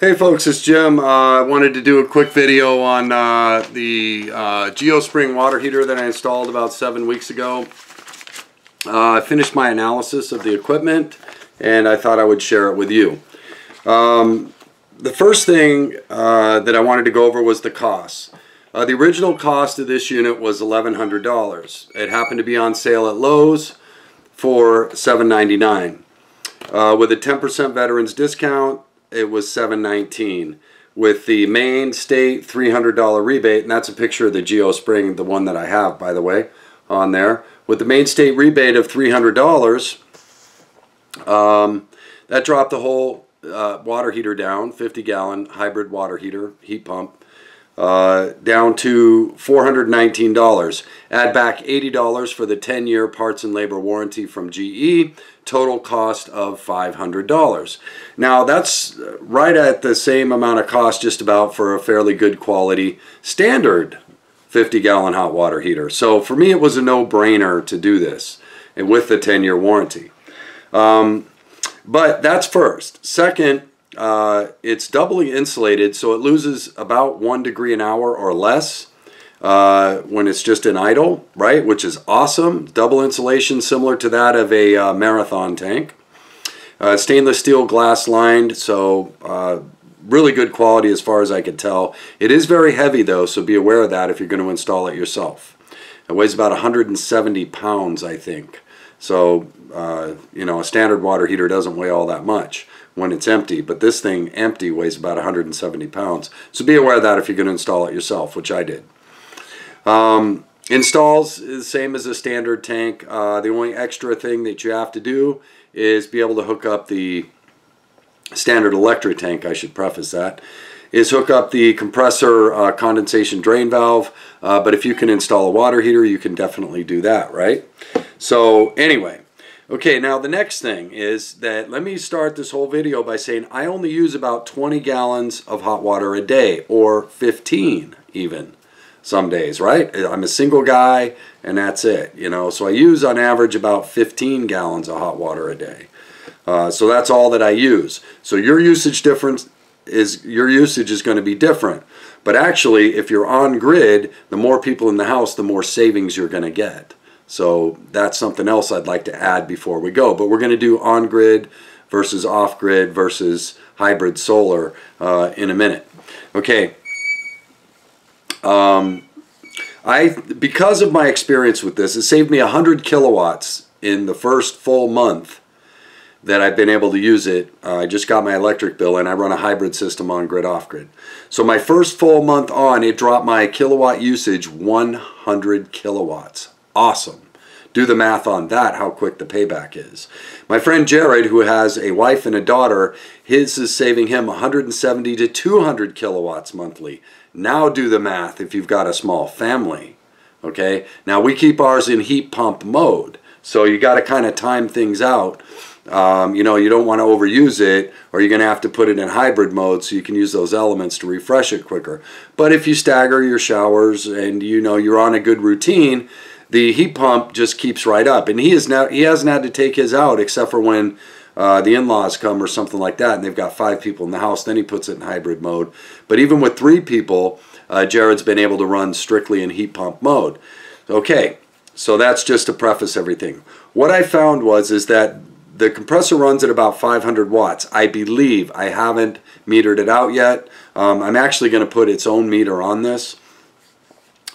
Hey folks, it's Jim. Uh, I wanted to do a quick video on uh, the uh, GeoSpring water heater that I installed about seven weeks ago. Uh, I finished my analysis of the equipment and I thought I would share it with you. Um, the first thing uh, that I wanted to go over was the cost. Uh, the original cost of this unit was $1,100. It happened to be on sale at Lowe's for $7.99. Uh, with a 10% veterans discount, it was 719 with the Maine state $300 rebate and that's a picture of the Geo Spring, the one that I have by the way on there. With the Maine state rebate of $300 um, that dropped the whole uh, water heater down 50 gallon hybrid water heater heat pump uh, down to $419. Add back $80 for the 10 year parts and labor warranty from GE total cost of $500. Now that's right at the same amount of cost just about for a fairly good quality standard 50 gallon hot water heater. So for me it was a no-brainer to do this and with the 10 year warranty. Um, but that's first. Second, uh, it's doubly insulated so it loses about one degree an hour or less uh, when it's just in idle, right? Which is awesome. Double insulation similar to that of a uh, marathon tank. Uh, stainless steel glass lined, so uh, really good quality as far as I could tell. It is very heavy though, so be aware of that if you're going to install it yourself. It weighs about 170 pounds, I think. So, uh, you know, a standard water heater doesn't weigh all that much when it's empty, but this thing empty weighs about 170 pounds. So be aware of that if you're going to install it yourself, which I did. Um, installs the same as a standard tank. Uh, the only extra thing that you have to do is be able to hook up the standard electric tank, I should preface that, is hook up the compressor uh, condensation drain valve. Uh, but if you can install a water heater, you can definitely do that, right? So anyway, okay, now the next thing is that let me start this whole video by saying I only use about 20 gallons of hot water a day, or 15 even some days, right? I'm a single guy and that's it, you know. So I use on average about 15 gallons of hot water a day. Uh, so that's all that I use. So your usage difference is your usage is going to be different. But actually, if you're on grid, the more people in the house, the more savings you're going to get. So that's something else I'd like to add before we go. But we're going to do on grid versus off grid versus hybrid solar uh, in a minute. Okay, um, I because of my experience with this, it saved me 100 kilowatts in the first full month that I've been able to use it. Uh, I just got my electric bill and I run a hybrid system on grid off grid. So my first full month on, it dropped my kilowatt usage 100 kilowatts. Awesome. Do the math on that, how quick the payback is. My friend Jared, who has a wife and a daughter, his is saving him 170 to 200 kilowatts monthly. Now do the math if you've got a small family. Okay, now we keep ours in heat pump mode. So you got to kind of time things out. Um, you know, you don't want to overuse it or you're going to have to put it in hybrid mode so you can use those elements to refresh it quicker. But if you stagger your showers and you know you're on a good routine, the heat pump just keeps right up. And he is now he hasn't had to take his out except for when uh, the in-laws come or something like that and they've got five people in the house. Then he puts it in hybrid mode. But even with three people, uh, Jared's been able to run strictly in heat pump mode. Okay, so that's just to preface everything. What I found was is that the compressor runs at about 500 watts. I believe I haven't metered it out yet. Um, I'm actually going to put its own meter on this.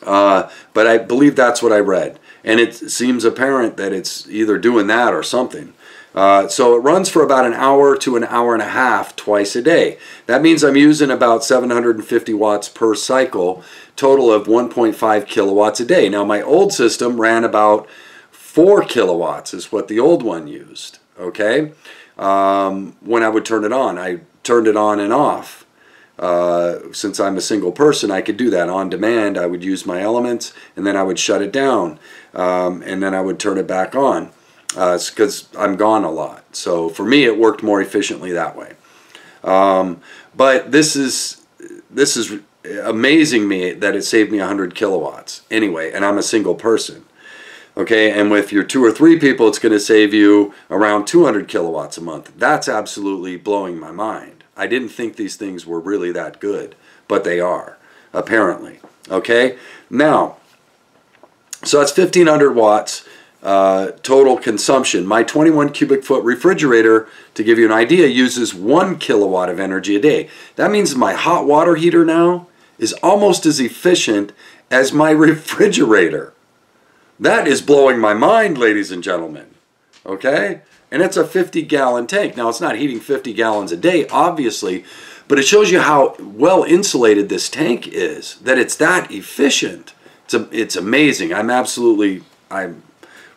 Uh, but I believe that's what I read. And it seems apparent that it's either doing that or something. Uh, so it runs for about an hour to an hour and a half twice a day. That means I'm using about 750 watts per cycle, total of 1.5 kilowatts a day. Now my old system ran about 4 kilowatts is what the old one used, okay? Um, when I would turn it on, I turned it on and off. Uh, since I'm a single person, I could do that on demand. I would use my elements and then I would shut it down um, and then I would turn it back on because uh, I'm gone a lot. So for me, it worked more efficiently that way. Um, but this is this is amazing me that it saved me 100 kilowatts anyway, and I'm a single person. Okay, and with your two or three people, it's going to save you around 200 kilowatts a month. That's absolutely blowing my mind. I didn't think these things were really that good, but they are, apparently. Okay, now, so that's 1500 watts uh, total consumption. My 21 cubic foot refrigerator, to give you an idea, uses one kilowatt of energy a day. That means my hot water heater now is almost as efficient as my refrigerator. That is blowing my mind, ladies and gentlemen. Okay? And it's a 50 gallon tank. Now, it's not heating 50 gallons a day, obviously, but it shows you how well insulated this tank is, that it's that efficient. It's, a, it's amazing. I'm absolutely, I'm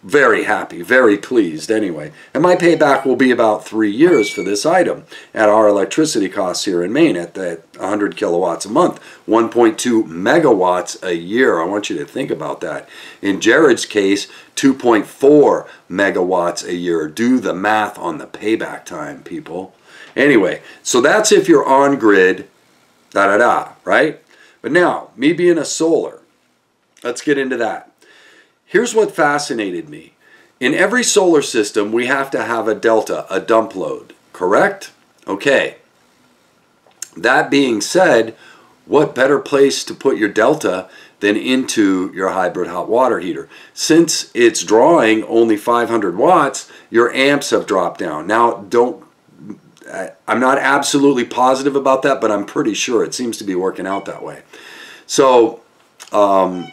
very happy, very pleased anyway. And my payback will be about three years for this item at our electricity costs here in Maine at that 100 kilowatts a month, 1.2 megawatts a year. I want you to think about that. In Jared's case, 2.4 megawatts a year. Do the math on the payback time, people. Anyway, so that's if you're on grid, da da da, right? But now, me being a solar, let's get into that. Here's what fascinated me. In every solar system, we have to have a delta, a dump load, correct? Okay. That being said, what better place to put your delta than into your hybrid hot water heater? Since it's drawing only 500 watts, your amps have dropped down. Now, don't I'm not absolutely positive about that, but I'm pretty sure it seems to be working out that way. So, um,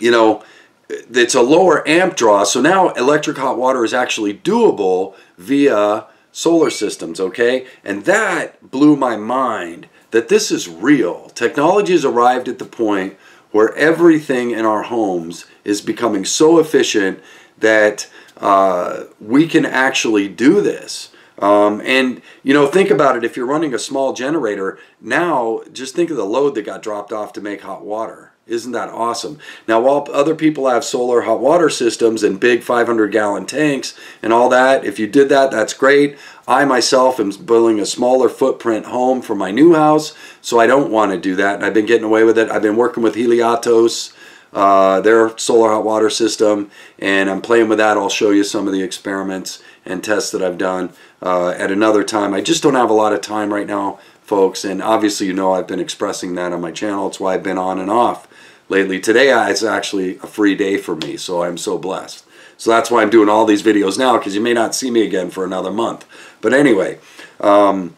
you know, it's a lower amp draw. So now electric hot water is actually doable via solar systems, okay? And that blew my mind that this is real. Technology has arrived at the point where everything in our homes is becoming so efficient that uh, we can actually do this. Um, and, you know, think about it. If you're running a small generator, now just think of the load that got dropped off to make hot water. Isn't that awesome? Now, while other people have solar hot water systems and big 500 gallon tanks and all that, if you did that, that's great. I myself am building a smaller footprint home for my new house, so I don't want to do that. And I've been getting away with it. I've been working with Heliatos, uh, their solar hot water system, and I'm playing with that. I'll show you some of the experiments and tests that I've done uh, at another time. I just don't have a lot of time right now, folks, and obviously you know I've been expressing that on my channel. It's why I've been on and off lately. Today it's actually a free day for me, so I'm so blessed. So that's why I'm doing all these videos now, because you may not see me again for another month. But anyway, um,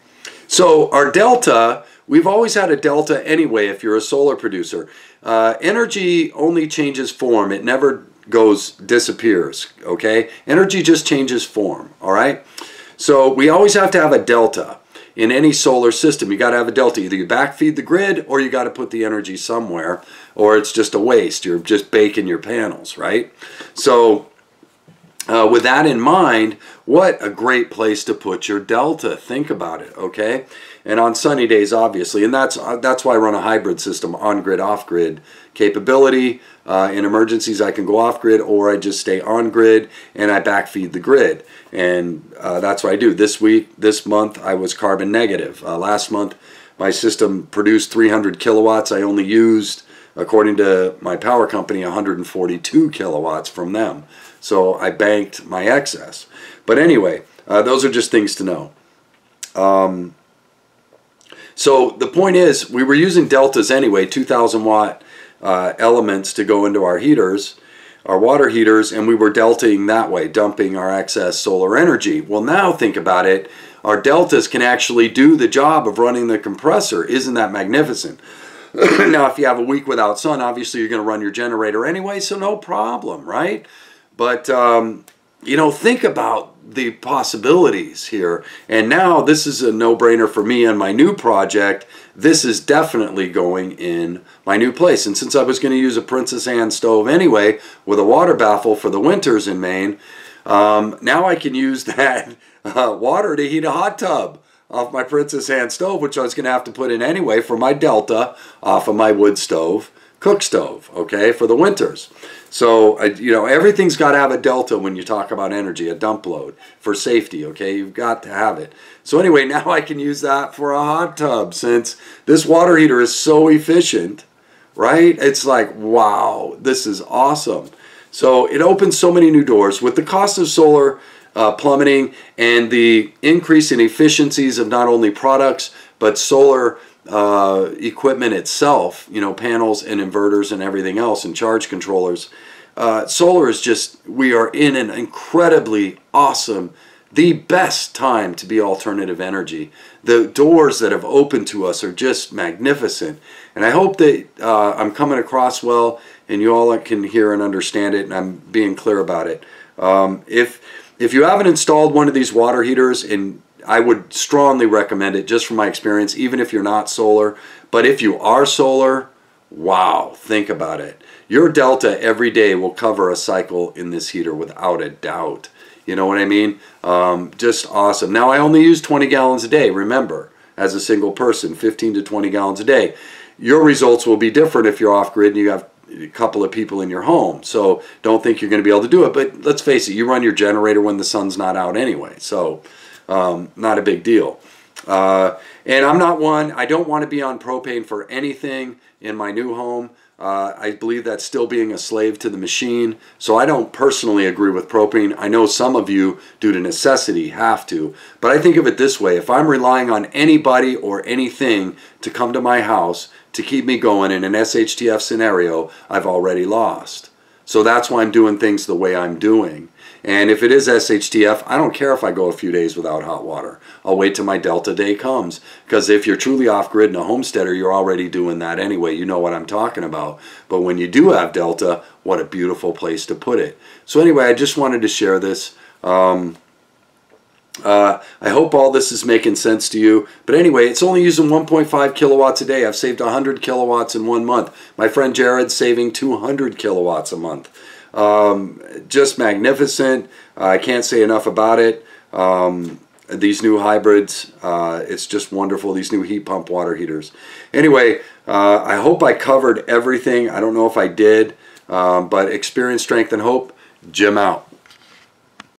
so our delta, we've always had a delta anyway if you're a solar producer. Uh, energy only changes form. It never goes, disappears, okay? Energy just changes form, all right? So we always have to have a delta in any solar system. You got to have a delta. Either you backfeed the grid or you got to put the energy somewhere or it's just a waste. You're just baking your panels, right? So uh, with that in mind, what a great place to put your delta. Think about it, okay? And on sunny days, obviously, and that's uh, that's why I run a hybrid system, on-grid, off-grid capability. Uh, in emergencies, I can go off-grid, or I just stay on-grid and I backfeed the grid, and uh, that's what I do. This week, this month, I was carbon negative. Uh, last month, my system produced 300 kilowatts. I only used according to my power company, 142 kilowatts from them. So I banked my excess. But anyway, uh, those are just things to know. Um, so the point is, we were using deltas anyway, 2,000 watt uh, elements to go into our heaters, our water heaters, and we were deltaing that way, dumping our excess solar energy. Well, now think about it. Our deltas can actually do the job of running the compressor. Isn't that magnificent? now, if you have a week without sun, obviously you're going to run your generator anyway, so no problem, right? But, um, you know, think about the possibilities here. And now this is a no-brainer for me and my new project. This is definitely going in my new place. And since I was going to use a Princess Anne stove anyway with a water baffle for the winters in Maine, um, now I can use that uh, water to heat a hot tub off my Princess Anne stove, which I was going to have to put in anyway for my Delta off of my wood stove, cook stove, okay, for the winters. So, you know, everything's got to have a delta when you talk about energy, a dump load for safety, okay? You've got to have it. So anyway, now I can use that for a hot tub since this water heater is so efficient, right? It's like, wow, this is awesome. So it opens so many new doors. With the cost of solar uh, plummeting and the increase in efficiencies of not only products but solar uh, equipment itself, you know, panels and inverters and everything else and charge controllers. Uh, solar is just, we are in an incredibly awesome, the best time to be alternative energy. The doors that have opened to us are just magnificent. And I hope that uh, I'm coming across well and you all can hear and understand it and I'm being clear about it. Um, if, if you haven't installed one of these water heaters and I would strongly recommend it just from my experience, even if you're not solar. But if you are solar, wow, think about it. Your delta every day will cover a cycle in this heater without a doubt. You know what I mean? Um, just awesome. Now I only use 20 gallons a day, remember, as a single person, 15 to 20 gallons a day. Your results will be different if you're off grid and you have a couple of people in your home. So don't think you're going to be able to do it. But let's face it, you run your generator when the sun's not out anyway. So um, not a big deal. Uh, and I'm not one, I don't want to be on propane for anything in my new home. Uh, I believe that's still being a slave to the machine. So I don't personally agree with propane. I know some of you, due to necessity, have to. But I think of it this way if I'm relying on anybody or anything to come to my house to keep me going in an SHTF scenario, I've already lost. So that's why I'm doing things the way I'm doing. And if it is SHTF, I don't care if I go a few days without hot water. I'll wait till my Delta day comes. Because if you're truly off grid and a homesteader, you're already doing that anyway. You know what I'm talking about. But when you do have Delta, what a beautiful place to put it. So anyway, I just wanted to share this. Um, uh, I hope all this is making sense to you. But anyway, it's only using 1.5 kilowatts a day. I've saved 100 kilowatts in one month. My friend Jared's saving 200 kilowatts a month. Um, just magnificent. Uh, I can't say enough about it. Um, these new hybrids, uh, it's just wonderful. These new heat pump water heaters. Anyway, uh, I hope I covered everything. I don't know if I did, um, but experience, strength, and hope. Jim out.